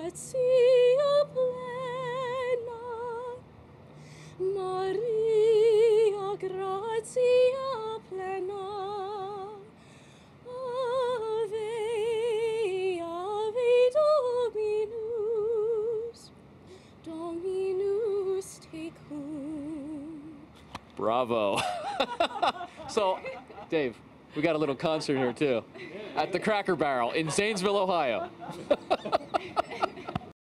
gratia plena, Maria gratia plena, Ave, Ave Dominus, Dominus tecum. Bravo. so, Dave, we got a little concert here too, at the Cracker Barrel in Zanesville, Ohio.